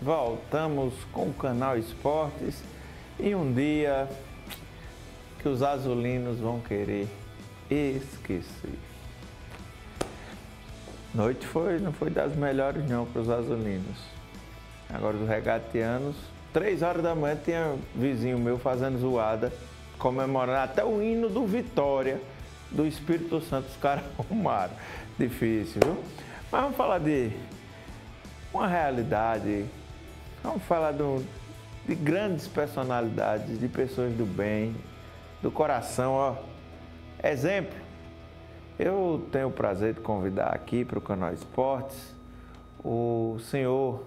voltamos com o canal Esportes e um dia que os azulinos vão querer esquecer. Noite foi, não foi das melhores não para os azulinos. Agora os regatianos, três horas da manhã tinha vizinho meu fazendo zoada, comemorando até o hino do Vitória do Espírito Santo, os caras arrumaram. Difícil, viu? Mas vamos falar de uma realidade, vamos falar do, de grandes personalidades, de pessoas do bem, do coração, ó. Exemplo, eu tenho o prazer de convidar aqui para o canal Esportes o senhor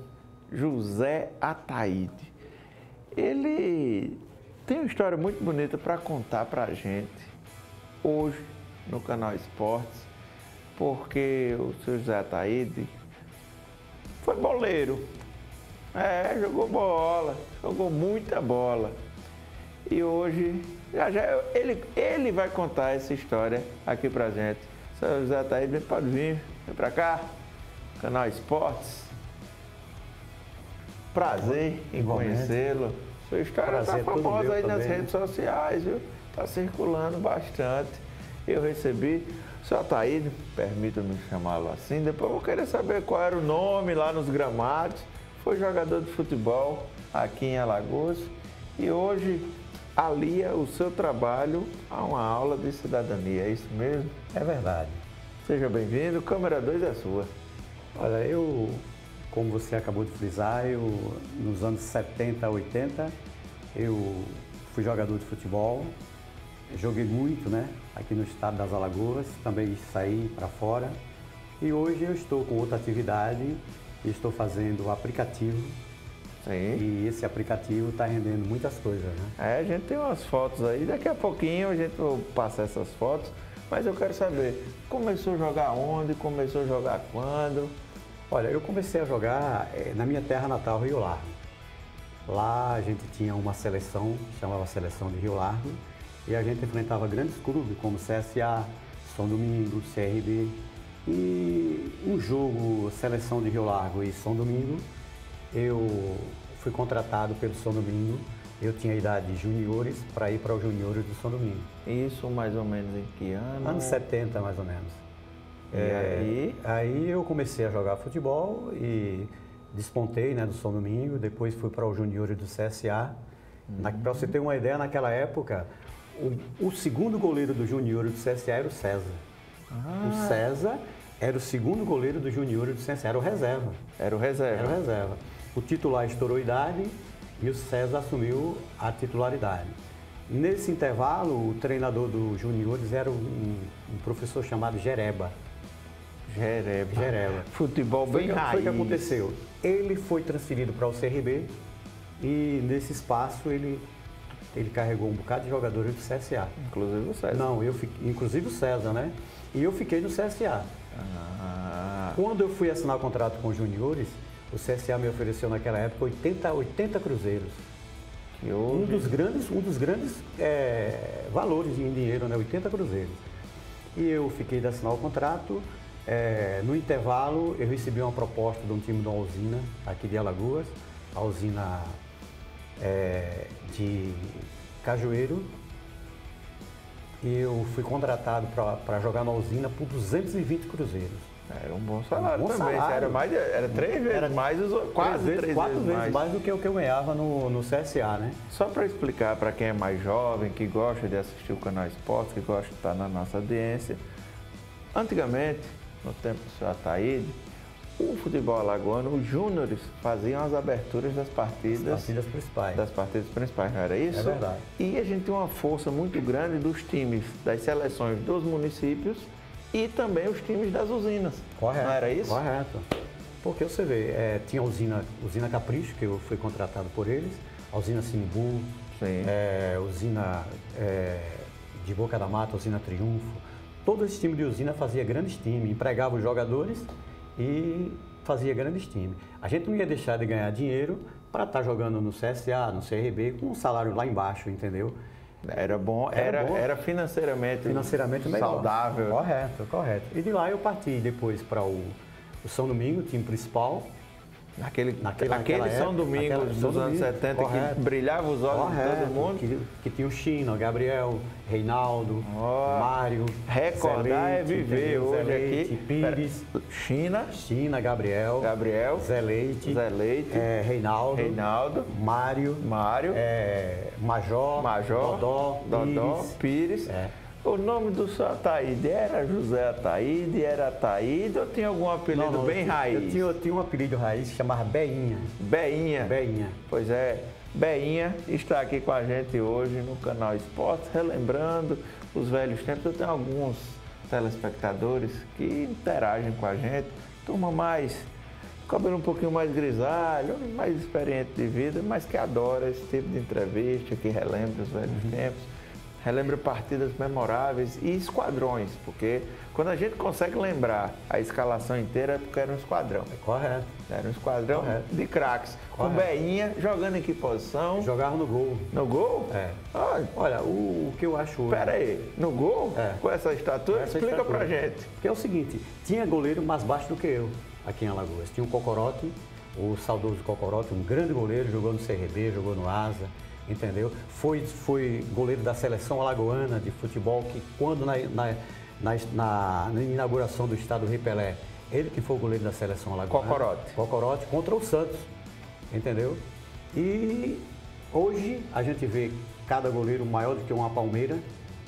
José Ataíde. Ele tem uma história muito bonita para contar para a gente hoje no canal Esportes, porque o senhor José Ataíde foi boleiro. É, jogou bola, jogou muita bola. E hoje, já, já, ele, ele vai contar essa história aqui pra gente. O senhor José Ataíde, pode vir, vem pra cá, canal Esportes. Prazer em conhecê-lo. Sua história está famosa aí nas também. redes sociais, viu? Está circulando bastante. Eu recebi. Seu Ataíde, permita-me chamá-lo assim, depois eu vou querer saber qual era o nome lá nos gramados. Foi jogador de futebol aqui em Alagoas e hoje alia o seu trabalho a uma aula de cidadania, é isso mesmo? É verdade. Seja bem-vindo, câmera 2 é sua. Olha, eu como você acabou de frisar, eu nos anos 70, 80, eu fui jogador de futebol, joguei muito, né? Aqui no estado das Alagoas, também saí para fora. E hoje eu estou com outra atividade, estou fazendo aplicativo. Sim. E esse aplicativo está rendendo muitas coisas, né? É, a gente tem umas fotos aí, daqui a pouquinho a gente vai passar essas fotos, mas eu quero saber, começou a jogar onde, começou a jogar quando? Olha, eu comecei a jogar é, na minha terra natal, Rio Largo. Lá a gente tinha uma seleção, chamava Seleção de Rio Largo, e a gente enfrentava grandes clubes como CSA, São Domingo, CRB. E um jogo Seleção de Rio Largo e São Domingo, eu fui contratado pelo São Domingo. Eu tinha idade de juniores para ir para os juniores do São Domingo. Isso mais ou menos em que ano? Anos 70, mais ou menos. É, aí? aí eu comecei a jogar futebol e despontei né, do São Domingo, depois fui para o Juniores do CSA. Uhum. Para você ter uma ideia, naquela época, o, o segundo goleiro do Juniores do CSA era o César. Ah. O César era o segundo goleiro do Juniores do CSA, era o reserva. Era o reserva. Era o reserva. O titular estourou idade e o César assumiu a titularidade. Nesse intervalo, o treinador do Juniores era um, um professor chamado Jereba. Jereba. Jereba. Futebol bem foi, raiz. Foi o que aconteceu. Ele foi transferido para o CRB e nesse espaço ele, ele carregou um bocado de jogadores do CSA. Inclusive o César. Não, eu fiquei, inclusive o César, né? E eu fiquei no CSA. Ah. Quando eu fui assinar o contrato com os juniores, o CSA me ofereceu naquela época 80, 80 cruzeiros. Um dos grandes, um dos grandes é, valores em dinheiro, né? 80 cruzeiros. E eu fiquei de assinar o contrato, é, no intervalo, eu recebi uma proposta de um time de uma usina aqui de Alagoas, a usina é, de Cajueiro. E eu fui contratado para jogar na usina por 220 cruzeiros. Era um bom salário um bom também. Salário. Era, mais, era três vezes era mais, quase três, vezes, quatro vezes, mais. mais. do que o que eu ganhava no, no CSA, né? Só para explicar para quem é mais jovem, que gosta de assistir o canal Esporte, que gosta de estar na nossa audiência. Antigamente, no tempo do senhor Ataíde, o futebol alagoano, os júniores faziam as aberturas das partidas. Das partidas principais. Das partidas principais, não era isso? É verdade. E a gente tem uma força muito grande dos times das seleções dos municípios e também os times das usinas. Correto. Não era isso? Correto. Porque você vê, é, tinha a usina, usina Capricho, que eu fui contratado por eles, a usina Sinibu, é, usina é, de Boca da Mata, usina Triunfo, todo esse time de usina fazia grandes times, empregava os jogadores e fazia grandes times. A gente não ia deixar de ganhar dinheiro para estar tá jogando no CSA, no CRB, com um salário lá embaixo, entendeu? Era bom, era, era, bom. era financeiramente, financeiramente saudável. Correto, correto. E de lá eu parti depois para o, o São Domingo, time principal, Naquele, naquele, aquele São Domingos dos anos 70 correto. que brilhava os olhos correto. de todo mundo. Que, que tinha o China, o Gabriel, Reinaldo, oh, Mário. Recordar Zé é viver hoje Leite, aqui. Pires. China. China, Gabriel. Gabriel. Zé Leite. Zé Leite. É, Reinaldo. Reinaldo. Mário. Mário. É, Major. Major. Dodó. Dodó. Pires. Pires. É. O nome do seu Ataíde era José Ataíde, era Ataíde ou tinha algum apelido não, não, bem eu, raiz? Eu tinha, eu tinha um apelido raiz que chamava Beinha. Beinha? Beinha. Pois é, Beinha está aqui com a gente hoje no canal Esportes, relembrando os velhos tempos. Eu tenho alguns telespectadores que interagem com a gente, turma mais, cabelo um pouquinho mais grisalho, mais experiente de vida, mas que adora esse tipo de entrevista, que relembra os velhos uhum. tempos relembra partidas memoráveis e esquadrões, porque quando a gente consegue lembrar a escalação inteira é porque era um esquadrão. É correto. Era um esquadrão correto. de craques. Com Beinha jogando em que posição? Jogava no gol. No gol? É. Ah, Olha, o, o, que eu acho. Pera aí, no gol? É. Com essa estatura? Com essa Explica estatura. pra gente. Que é o seguinte: tinha goleiro mais baixo do que eu aqui em Alagoas. Tinha o Cocorote, o saudoso Cocorote, um grande goleiro, jogou no CRB, jogou no Asa entendeu? Foi, foi goleiro da seleção alagoana de futebol, que quando na, na, na, na inauguração do estado do Ripelé, ele que foi o goleiro da seleção alagoana. Cocorote. Cocorote contra o Santos, entendeu? E hoje a gente vê cada goleiro maior do que uma palmeira,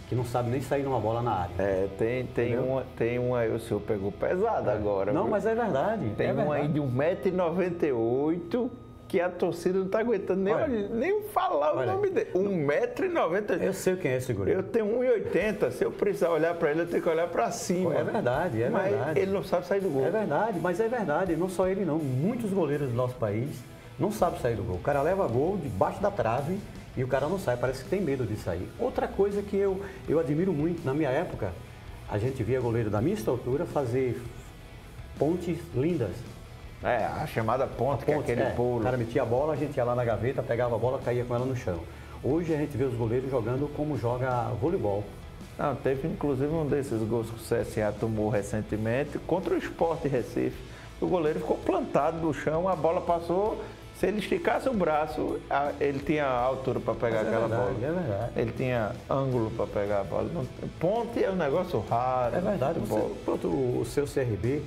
que não sabe nem sair numa bola na área. É, tem, tem, uma, tem um aí, o senhor pegou pesado é. agora. Não, viu? mas é verdade. Tem é um verdade. aí de 1,98m que a torcida não está aguentando nem, olha, nem falar olha, o nome dele. 1,90m. Eu sei quem é esse goleiro. Eu tenho 1,80m. Se eu precisar olhar para ele, eu tenho que olhar para cima. É verdade, é mas verdade. Ele não sabe sair do gol. É verdade, mas é verdade. Não só ele, não. Muitos goleiros do nosso país não sabem sair do gol. O cara leva gol debaixo da trave e o cara não sai. Parece que tem medo de sair. Outra coisa que eu, eu admiro muito, na minha época, a gente via goleiro da minha altura fazer pontes lindas é, a chamada ponta, a que é aquele é. pulo. O cara metia a bola, a gente ia lá na gaveta, pegava a bola, caía com ela no chão. Hoje a gente vê os goleiros jogando como joga voleibol. Não, teve inclusive um desses gols que o CSA tomou recentemente contra o Esporte Recife. O goleiro ficou plantado no chão, a bola passou. Se ele esticasse o braço, ele tinha altura para pegar Mas é aquela verdade, bola. É verdade. Ele tinha ângulo para pegar a bola. Ponte é um negócio raro. É verdade. Você, pronto, o seu CRB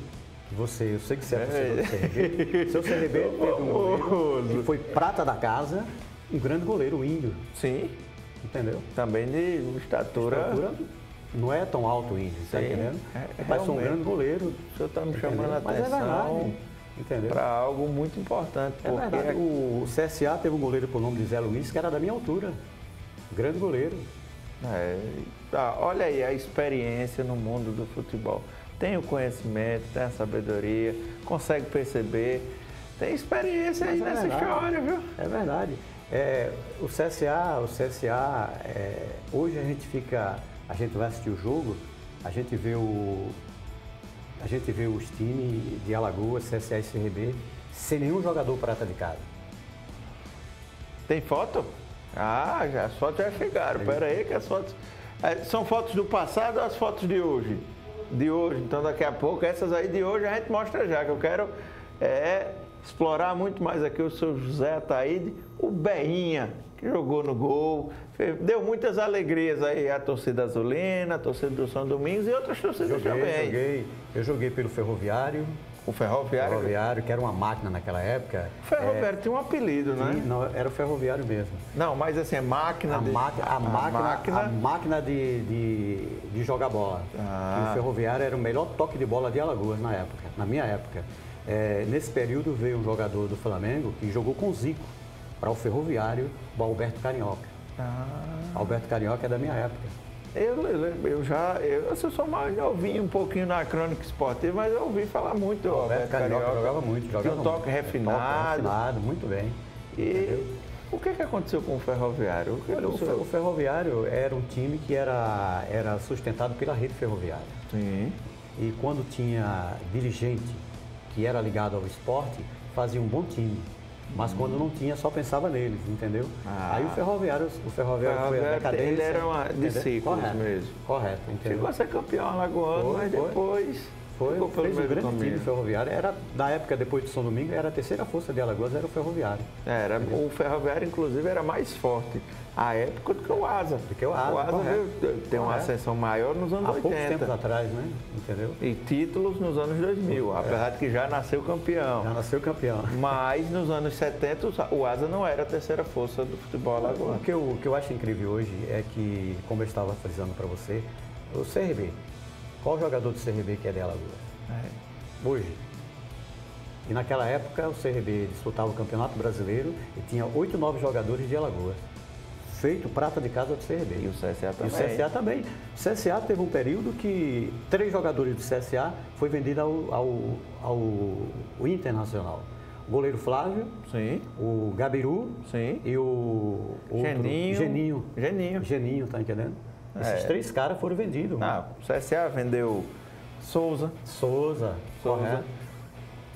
você, eu sei que você é torcedor do CRB. Seu CRB teve um goleiro que foi prata da casa, um grande goleiro, o Índio. Sim. Entendeu? Também de estatura. estatura não é tão alto o Índio, tá entendendo? É, Mas foi um grande goleiro. O senhor está me chamando a é atenção. É para algo muito importante. É verdade. O CSA teve um goleiro por nome de Zé Luiz, que era da minha altura. Grande goleiro. É, tá, olha aí a experiência no mundo do futebol tem o conhecimento, tem a sabedoria, consegue perceber, tem experiência Mas aí é nessa verdade, história, viu? É verdade. É, o CSA, o CSA, é, hoje a gente fica, a gente vai assistir o jogo, a gente vê o. A gente vê os times de Alagoas, CSA e CRB, sem nenhum jogador prata de casa. Tem foto? Ah, já, as fotos já chegaram. Pera aí que as fotos. É, são fotos do passado ou as fotos de hoje? de hoje. Então daqui a pouco, essas aí de hoje a gente mostra já, que eu quero é, explorar muito mais aqui o seu José Ataíde, o Beinha, que jogou no gol, deu muitas alegrias aí à torcida azulina, à torcida do São Domingos e outras torcidas joguei, também. Joguei, eu joguei pelo Ferroviário, o ferroviário? Ferroviário, que era uma máquina naquela época. O ferroviário é, tinha um apelido, né? Não, era o ferroviário mesmo. Não, mas assim, é máquina a de... Máquina, a, a, máquina, máquina... A máquina de, de, de jogar bola. Ah. o ferroviário era o melhor toque de bola de Alagoas na época, na minha época. É, nesse período veio um jogador do Flamengo que jogou com o Zico para o ferroviário, o Alberto Carioca. Ah. Alberto Carioca é da minha época. Eu, eu já, eu, eu sou mais ouvi um pouquinho na crônica esportiva, mas eu ouvi falar muito do Alberto Carioca. Carioca jogava muito, jogava Tinha um toque refinado. Toque refinado, muito bem. E entendeu? o que, que aconteceu com o Ferroviário? O, Olha, o, o, Ferroviário era um time que era, era sustentado pela rede ferroviária. Sim. E quando tinha dirigente que era ligado ao esporte, fazia um bom time. Mas quando não tinha, só pensava neles, entendeu? Ah. Aí o ferroviário, o ferroviário, foi a decadência. Ele era uma, de ciclos correto, mesmo. Correto, entendeu? Chegou a ser campeão alagoano, foi, mas depois... Foi, Ficou fez um grande caminho. time ferroviário. Era, na época, depois do São Domingo, era a terceira força de Alagoas, era o ferroviário. Era, o Ferroviário, inclusive, era mais forte à época do que o Asa. Do que o Asa, O Asa correto. ter uma Correto. ascensão maior nos anos Há poucos tempos 80. atrás, né? Entendeu? E títulos nos anos 2000, apesar de que já nasceu campeão. Já nasceu campeão. Mas nos anos 70 o Asa não era a terceira força do futebol O alagoano. que, eu, o que eu acho incrível hoje é que, como eu estava frisando para você, o CRB. Qual jogador do CRB que é de Alagoas? É. Hoje. E naquela época o CRB disputava o Campeonato Brasileiro e tinha oito, nove jogadores de Alagoas. Feito prata de casa do CRB. E o CSA E também. o CSA também. O CSA teve um período que três jogadores do CSA foi vendido ao, ao, ao, Internacional. O goleiro Flávio, Sim, o Gabiru sim. e o outro, Geninho. Geninho. Geninho. Geninho, tá entendendo? Esses É. três caras foram vendidos. Não, o CSA vendeu Souza, Souza, Souza, correto.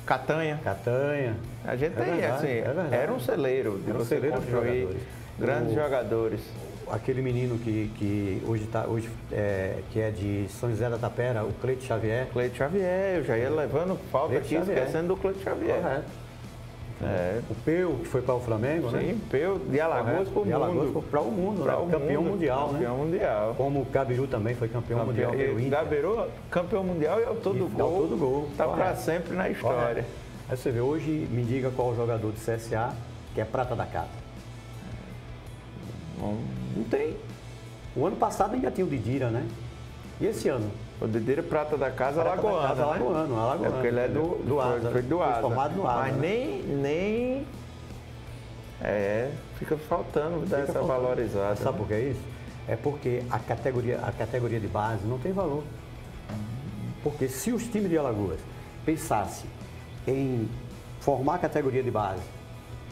Catanha. Catanha. A gente É tem, verdade, assim, é verdade. era um celeiro de Era um celeiro de jogadores. Grandes O- jogadores. Aquele menino que, que hoje, tá, hoje é, que é de São José da Tapera, o Cleito Xavier. Cleito Xavier, eu já ia levando falta Cleito aqui, Xavier. esquecendo do Cleito Xavier. Correto. É, O Peu, que foi para o Flamengo, né? sim, Peu, de Alagoas para o De Alagoas mundo. para o mundo, né? o campeão mundo, mundial, Campeão né? mundial. Como o Gabiru também foi campeão, mundial Campeão, pelo e Inter. Gabiru, campeão mundial e autor do gol. autor do gol, Tá para sempre na história. Correto. Aí você vê, hoje me diga qual o jogador do CSA que é prata da casa. Não, não tem. O ano passado ainda tinha o Didira, né? E esse ano? O Dideiro Prata da Casa Prata da Alagoana, Casa, né? Alagoano, Alagoano, É porque ele é do, do Asa. Foi do Foi Asa. formado no Asa, Mas né? nem, nem... É, fica faltando dar Fica essa faltando. valorizada. Sabe né? por que é isso? É porque a categoria, a categoria de base não tem valor. Porque se os times de Alagoas pensassem em formar a categoria de base,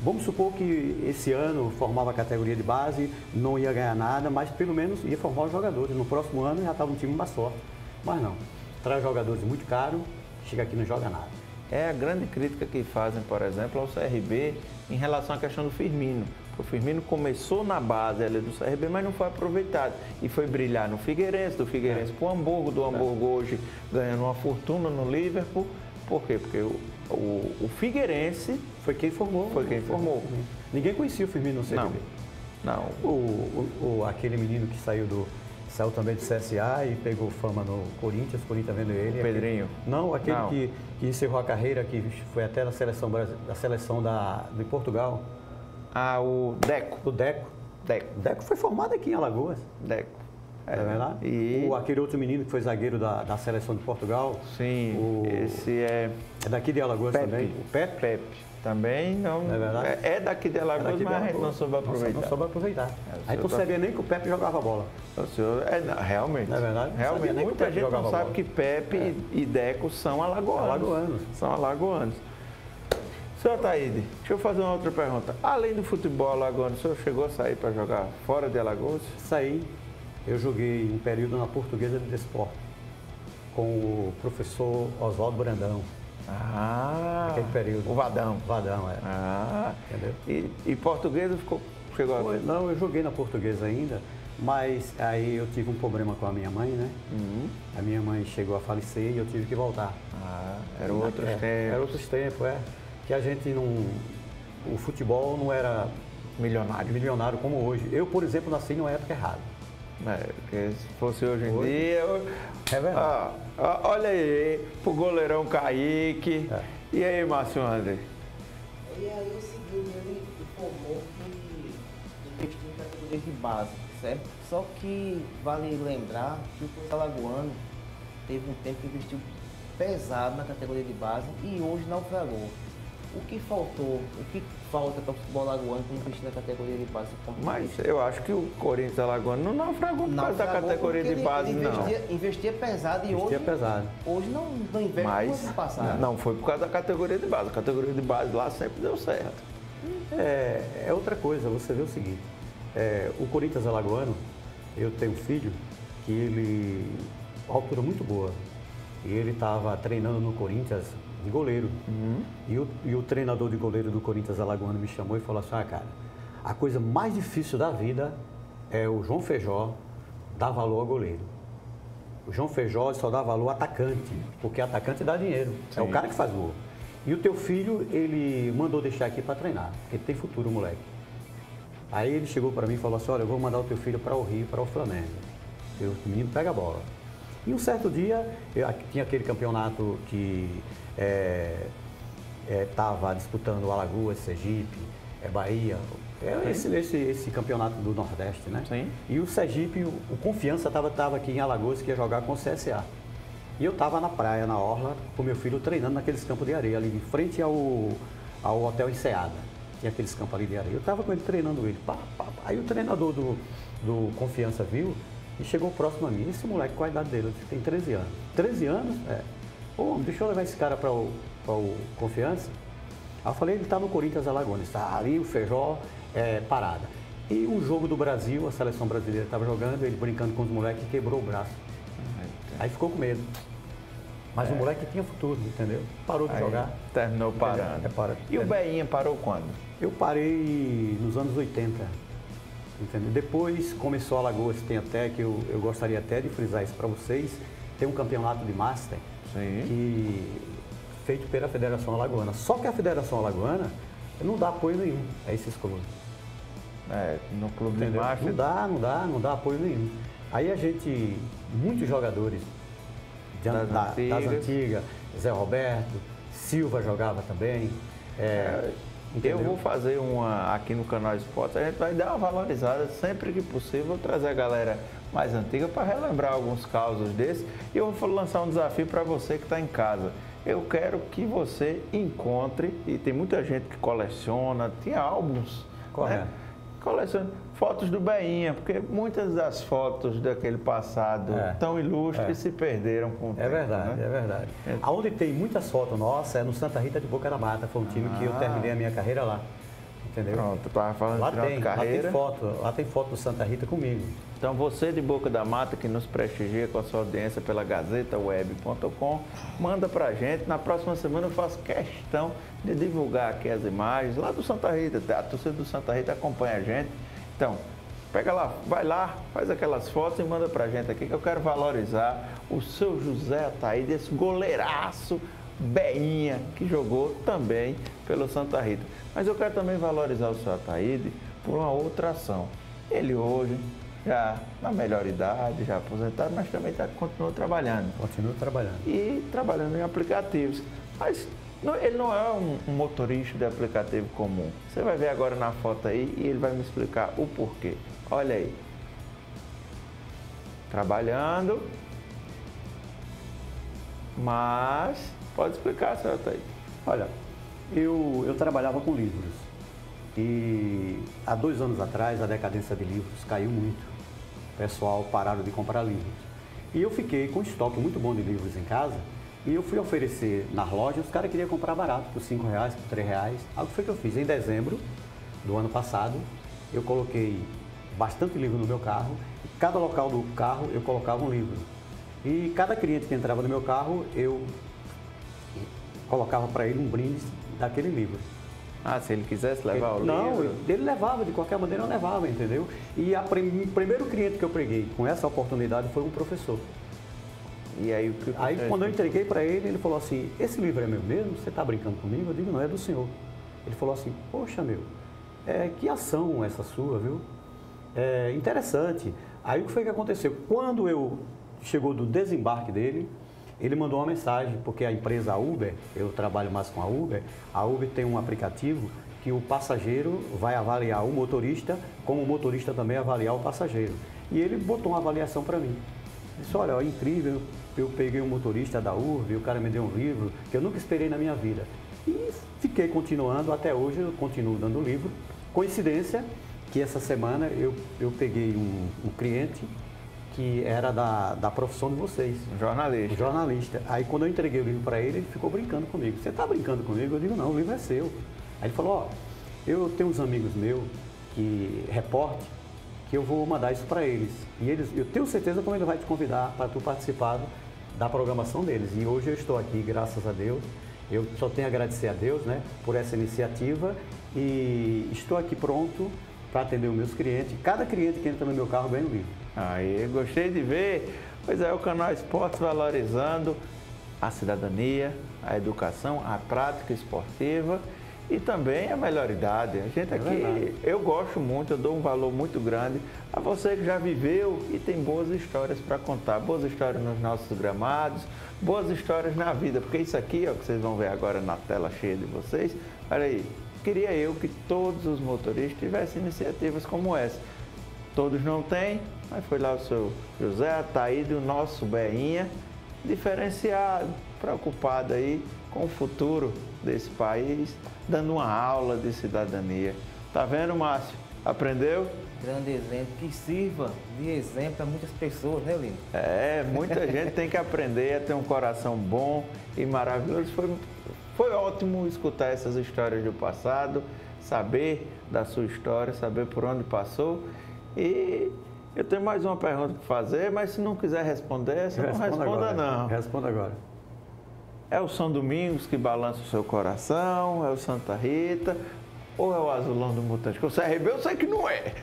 vamos supor que esse ano formava a categoria de base, não ia ganhar nada, mas pelo menos ia formar os jogadores. No próximo ano já estava um time mais forte. Mas não. Traz jogadores muito caros, chega aqui e não joga nada. É a grande crítica que fazem, por exemplo, ao CRB em relação à questão do Firmino. O Firmino começou na base ali do CRB, mas não foi aproveitado. E foi brilhar no Figueirense, do Figueirense para o Hamburgo, do Hamburgo hoje ganhando uma fortuna no Liverpool. Por quê? Porque o, o, o Figueirense Foi quem formou. Foi quem formou. Ninguém conhecia o Firmino no CRB. Não. Não. O, o- o- aquele menino que saiu do. Saiu também do CSA e pegou fama no Corinthians, o Corinthians vendo ele. O Pedrinho? Aquele- não, aquele Não. Que, que encerrou a carreira, que foi até na seleção, da seleção da, de Portugal, Ah, o Deco. do Deco. Deco. O Deco foi formado aqui em Alagoas, Deco. é, não é verdade? E, O, aquele outro menino que foi zagueiro da, da seleção de Portugal, sim, o- esse é é daqui de Alagoas Pepe. também. O Pepe. Pepe. Também não. Não é verdade? É, é daqui de é Alagoas, de mas a gente Alagoas. não soube aproveitar. Não soube aproveitar. É, Aí tu tá- sabia nem que o Pepe jogava bola. O senhor, é, não, realmente. Não é verdade? Realmente. Muita gente não sabe bola. É. que Pepe e Deco são alagoanos. Alagoanos. São alagoanos. Senhor Taíde, deixa eu fazer uma outra pergunta. Além do futebol alagoano, o senhor chegou a sair para jogar fora de Alagoas? Saí, eu joguei um período na Portuguesa de Desporto com o professor Oswaldo Brandão, Ah, naquele período. O Vadão. Vadão, é. Ah, Entendeu? e, e português ficou, chegou a... Não, eu joguei na Portuguesa ainda, mas aí eu tive um problema com a minha mãe, né? Uhum. A minha mãe chegou a falecer e eu tive que voltar. Ah, eram outros É, tempos. Era outros tempos, é. Que a gente não. O futebol não era Milionário. milionário como hoje. Eu, por exemplo, nasci numa época errada. É, porque se fosse hoje em Hoje- dia. eu- É verdade. Ah, ah, olha aí, pro goleirão Kaique. É. E aí, Márcio André? E aí o seguinte, ele informou que investiu em categorias de base, certo? Só que vale lembrar que o Corinthians Alagoano teve um tempo que investiu pesado na categoria de base e hoje naufragou. O que faltou, o que falta para o futebol alagoano para investir na categoria de base? Mas eu acho que o Corinthians Alagoano não naufragou por causa da categoria de base, ele não. investia, investia pesado e Investia hoje, pesado. hoje não, não investe como Mas ano passado. não foi por causa da categoria de base. A categoria de base lá sempre deu certo. É, é outra coisa, você vê o seguinte, é, o Corinthians Alagoano, eu tenho um filho que ele, altura muito boa, e ele estava treinando no Corinthians de goleiro. E, o, e o treinador de goleiro do Corinthians Alagoano me chamou e falou assim, ah cara, a coisa mais difícil da vida é o João Feijó dar valor ao goleiro. O João Feijó só dá valor atacante, porque atacante dá dinheiro. Sim. É o cara que faz gol. E o teu filho, ele mandou deixar aqui para treinar, porque tem futuro, moleque. Aí ele chegou para mim e falou assim, olha, eu vou mandar o teu filho para o Rio, para o Flamengo. E o menino pega a bola. E um certo dia, eu, tinha aquele campeonato que estava é, é, disputando Alagoas, Sergipe, é, Bahia, é esse, esse, esse, campeonato do Nordeste, né? Sim. E o Sergipe, o, o Confiança estava tava aqui em Alagoas, que ia jogar com o CSA. E eu estava na praia, na Orla, com meu filho treinando naqueles campos de areia, ali em frente ao, ao Hotel Enseada. Tinha aqueles campos ali de areia. Eu estava com ele treinando ele. Pá, pá, pá. Aí o treinador do, do Confiança viu e chegou próximo a mim. Esse moleque, qual a idade dele? Ele tem 13 anos. 13 anos? É. Ô, deixa eu levar esse cara para o, o Confiança. Aí eu falei, ele está no Corinthians Alagoas. Está ali o Feijó, é, parada. E um jogo do Brasil, a seleção brasileira estava jogando, ele brincando com os moleques quebrou o braço. Aí ficou com medo. Mas é. o moleque tinha futuro, entendeu? Parou de Aí jogar. Terminou parando. É, para, e o Beinha parou quando? Eu parei nos anos 80. Entendeu? Depois começou a Lagoas, tem até que eu, eu gostaria até de frisar isso para vocês. Tem um campeonato de Master Sim. que feito pela Federação Alagoana. Só que a Federação Alagoana não dá apoio nenhum a esses clubes. É, no clube Entendeu? de Master. Não dá, não dá, não dá apoio nenhum. Aí a gente, muitos jogadores das, da, antigas. das antigas, Zé Roberto, Silva jogava também. É, eu vou fazer uma aqui no canal Esportes, a gente vai dar uma valorizada sempre que possível, trazer a galera mais antiga para relembrar alguns casos desses. E eu vou lançar um desafio para você que está em casa. Eu quero que você encontre, e tem muita gente que coleciona, tem álbuns. Né? Correto. Né? Coleciona fotos do Beinha, porque muitas das fotos daquele passado é, tão ilustre é. se perderam com o é tempo. Verdade, né? É verdade, é verdade. Aonde tem muitas fotos nossas é no Santa Rita de Boca da Mata, foi um time ah. que eu ah. terminei a minha carreira lá. Entendeu? Pronto, estava falando lá de tem, carreira. Lá tem foto, lá tem foto do Santa Rita comigo. Então você de Boca da Mata que nos prestigia com a sua audiência pela gazetaweb.com, manda pra gente. Na próxima semana eu faço questão de divulgar aqui as imagens lá do Santa Rita. A torcida do Santa Rita acompanha a gente. Então, pega lá, vai lá, faz aquelas fotos e manda pra gente aqui que eu quero valorizar o seu José Ataíde, esse goleiraço Beinha que jogou também pelo Santa Rita. Mas eu quero também valorizar o seu Ataíde por uma outra ação. Ele hoje já na melhor idade, já aposentado, mas também tá, continua trabalhando. Continua trabalhando. E trabalhando em aplicativos. Mas não, ele não é um, um, motorista de aplicativo comum. Você vai ver agora na foto aí e ele vai me explicar o porquê. Olha aí. Trabalhando, mas pode explicar, senhor aí. Olha, eu, eu trabalhava com livros. E há dois anos atrás a decadência de livros caiu muito pessoal pararam de comprar livros. E eu fiquei com um estoque muito bom de livros em casa e eu fui oferecer nas lojas, os caras queriam comprar barato, por 5 reais, por 3 reais. Algo foi que eu fiz. Em dezembro do ano passado, eu coloquei bastante livro no meu carro. Cada local do carro eu colocava um livro. E cada cliente que entrava no meu carro, eu colocava para ele um brinde daquele livro. Ah, se ele quisesse levar ele, o livro? Não, ele levava, de qualquer maneira eu levava, entendeu? E o prim, primeiro cliente que eu preguei com essa oportunidade foi um professor. E aí o que Aí quando eu entreguei para ele, ele falou assim, esse livro é meu mesmo? Você está brincando comigo? Eu digo, não, é do senhor. Ele falou assim, poxa meu, é, que ação essa sua, viu? É interessante. Aí o que foi que aconteceu? Quando eu chegou do desembarque dele, ele mandou uma mensagem, porque a empresa Uber, eu trabalho mais com a Uber, a Uber tem um aplicativo que o passageiro vai avaliar o motorista, como o motorista também avaliar o passageiro. E ele botou uma avaliação para mim. Disse, olha, é incrível, eu peguei um motorista da Uber, o cara me deu um livro que eu nunca esperei na minha vida. E fiquei continuando, até hoje eu continuo dando livro. Coincidência que essa semana eu, eu peguei um, um cliente que era da, da profissão de vocês. Jornalista. Jornalista. Aí quando eu entreguei o livro para ele, ele ficou brincando comigo. Você está brincando comigo? Eu digo, não, o livro é seu. Aí ele falou, ó, eu tenho uns amigos meus que reporte que eu vou mandar isso para eles. E eles, eu tenho certeza que ele vai te convidar para tu participar da programação deles. E hoje eu estou aqui, graças a Deus. Eu só tenho a agradecer a Deus, né, por essa iniciativa e estou aqui pronto para atender os meus clientes. Cada cliente que entra no meu carro ganha um livro. Aí, gostei de ver. Pois é, o canal Esportes valorizando a cidadania, a educação, a prática esportiva e também a melhor idade. A gente é aqui, eu gosto muito, eu dou um valor muito grande a você que já viveu e tem boas histórias para contar. Boas histórias nos nossos gramados, boas histórias na vida, porque isso aqui, ó, que vocês vão ver agora na tela cheia de vocês, olha aí, queria eu que todos os motoristas tivessem iniciativas como essa. Todos não têm, mas foi lá o seu José Ataíde, o nosso Beinha, diferenciado, preocupado aí com o futuro desse país, dando uma aula de cidadania. Tá vendo, Márcio? Aprendeu? Grande exemplo, que sirva de exemplo para muitas pessoas, né, Lino? É, muita gente tem que aprender a ter um coração bom e maravilhoso. Foi, foi ótimo escutar essas histórias do passado, saber da sua história, saber por onde passou. E eu tenho mais uma pergunta para fazer, mas se não quiser responder, você não responda agora. não. Responda agora. É o São Domingos que balança o seu coração? É o Santa Rita? Ou é o Azulão do Mutante? Porque o CRB eu sei que não é.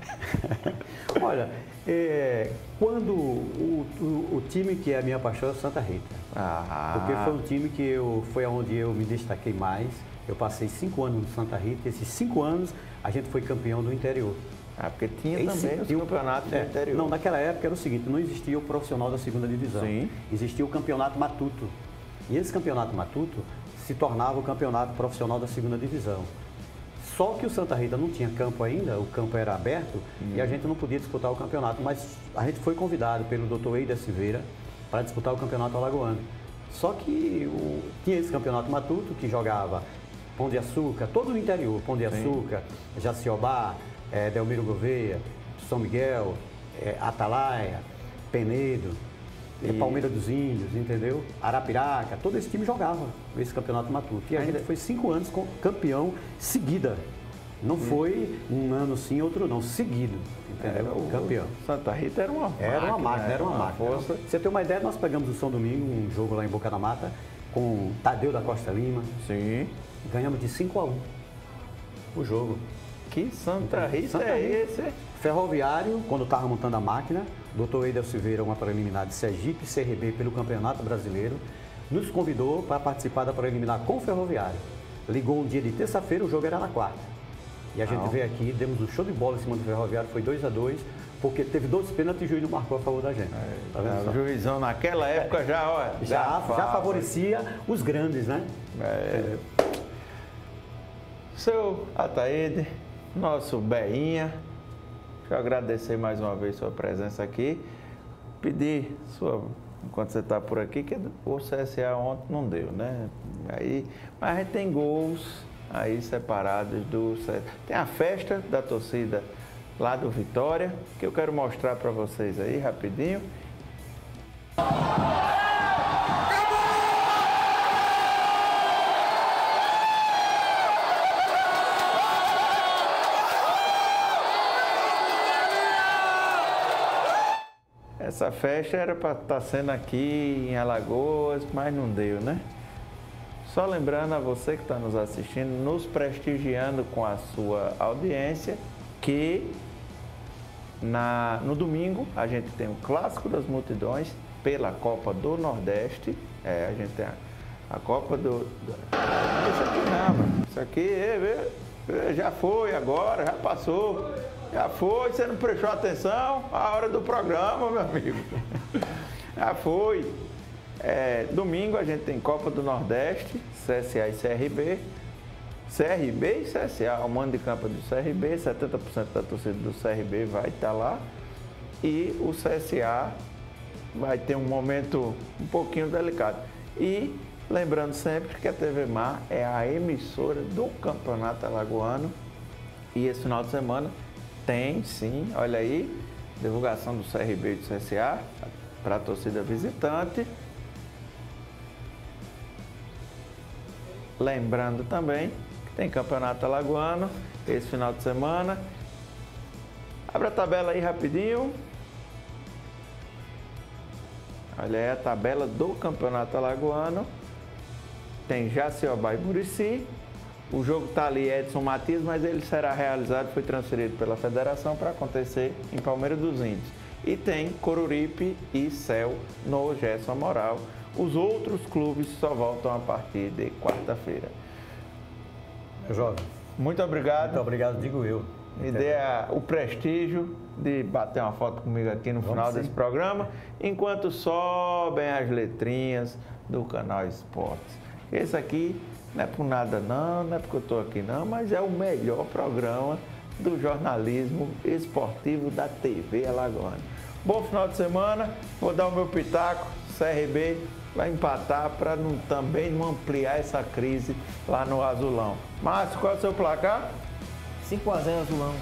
Olha, é, quando o, o, o, time que é a minha paixão é o Santa Rita. Ah. Porque foi um time que eu, foi onde eu me destaquei mais. Eu passei cinco anos no Santa Rita. Esses cinco anos a gente foi campeão do interior. Ah, porque tinha Esse, também os campeonatos é, do interior. Não, naquela época era o seguinte, não existia o profissional da segunda divisão. Sim. Existia o campeonato matuto. E esse campeonato matuto se tornava o campeonato profissional da segunda divisão. Só que o Santa Rita não tinha campo ainda, o campo era aberto uhum. e a gente não podia disputar o campeonato, mas a gente foi convidado pelo Dr. Eida Silveira para disputar o campeonato alagoano. Só que o, tinha esse campeonato matuto que jogava Pão de Açúcar, todo o interior, Pão de Açúcar, Sim. Jaciobá, é, Delmiro Gouveia, São Miguel, é, Atalaia, Penedo, e... Palmeiras dos Índios, entendeu? Arapiraca, todo esse time jogava esse campeonato matuto. E a Ainda... gente foi cinco anos com campeão seguida. Não hum. foi um ano sim, outro não, seguido. Entendeu? o campeão. Santa Rita era uma Era uma máquina, era uma, uma máquina. Força. Você tem uma ideia, nós pegamos o São Domingo, um jogo lá em Boca da Mata, com Tadeu da Costa Lima. Sim. Ganhamos de 5 a 1 o jogo. Que Santa Rita Santa é esse? Ferroviário, quando estava montando a máquina, Dr. Eidel Silveira, uma preliminar de Sergipe CRB pelo Campeonato Brasileiro, nos convidou para participar da preliminar com o Ferroviário. Ligou um dia de terça-feira, o jogo era na quarta. E a gente Não. veio aqui, demos um show de bola em cima do Ferroviário, foi 2 a 2 porque teve dois pênaltis e o juiz não marcou a favor da gente. É, tá o juizão naquela época já, ó, já, já, já favorecia os grandes, né? É. Seu Ataíde, nosso Beinha, Deixa eu agradecer mais uma vez sua presença aqui. Pedir sua, enquanto você está por aqui, que o CSA ontem não deu, né? Aí, mas a gente tem gols aí separados do Tem a festa da torcida lá do Vitória, que eu quero mostrar para vocês aí rapidinho. Essa festa era para estar tá sendo aqui em Alagoas, mas não deu, né? Só lembrando a você que está nos assistindo, nos prestigiando com a sua audiência, que na, no domingo a gente tem o Clássico das Multidões pela Copa do Nordeste. É, a gente tem a, a Copa do. Isso aqui não, mano. Isso aqui é, é, já foi agora, já passou. Já foi, você não prestou atenção a hora do programa, meu amigo. Já foi. É, domingo a gente tem Copa do Nordeste, CSA e CRB. CRB e CSA, o mando de campo do CRB, 70% da torcida do CRB vai estar lá. E o CSA vai ter um momento um pouquinho delicado. E lembrando sempre que a TV Mar é a emissora do Campeonato Alagoano. E esse final de semana tem, sim. Olha aí, divulgação do CRB e do CSA para a torcida visitante. Lembrando também que tem campeonato alagoano esse final de semana. Abre a tabela aí rapidinho. Olha aí a tabela do campeonato alagoano. Tem Jaciobá e Murici. O jogo está ali, Edson Matias, mas ele será realizado, foi transferido pela federação para acontecer em Palmeiras dos Índios. E tem Coruripe e Céu no Gerson Moral. Os outros clubes só voltam a partir de quarta-feira. Jovem. Muito obrigado. Muito obrigado, digo eu. Me dê a, o prestígio de bater uma foto comigo aqui no Vamos final sim. desse programa, enquanto sobem as letrinhas do canal Esportes. Esse aqui não é por nada não, não é porque eu estou aqui não, mas é o melhor programa do jornalismo esportivo da TV Alagoana. Bom final de semana, vou dar o meu pitaco, CRB vai empatar para não, também não ampliar essa crise lá no Azulão. Márcio, qual é o seu placar? 5 a 0 Azulão.